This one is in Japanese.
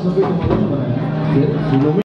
sampai kemarin mana ya? Sebelumnya